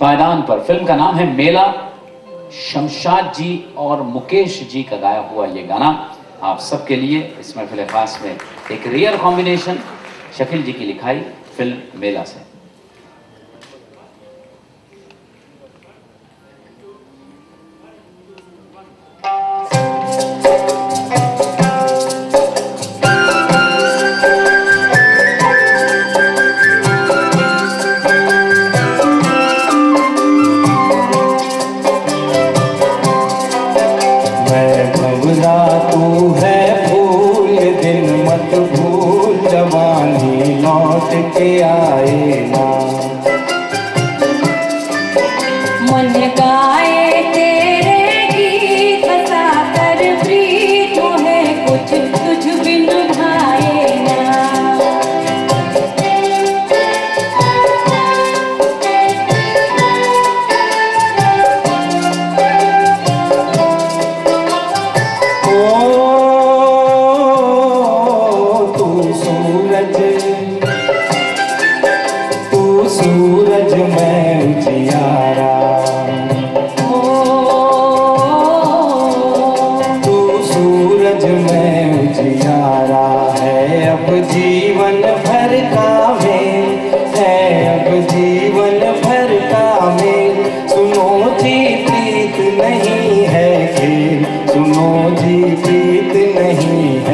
पायदान पर। फ़िल्म का नाम है मेला। शमशाद जी और मुकेश जी का गाया हुआ ये गाना आप सबके लिए, इसमें फ़िलहाल में एक रियल कॉम्बिनेशन शकील जी की लिखाई फ़िल्म मेला से। के आए ना। सूरज मैं उजियारा। तू सूरज मैं उजियारा है। अब जीवन भर का मेल है अब जीवन भर का मेल सुनो जी प्रीत नहीं है खेल। सुनो जी प्रीत नहीं है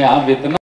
में आप इतना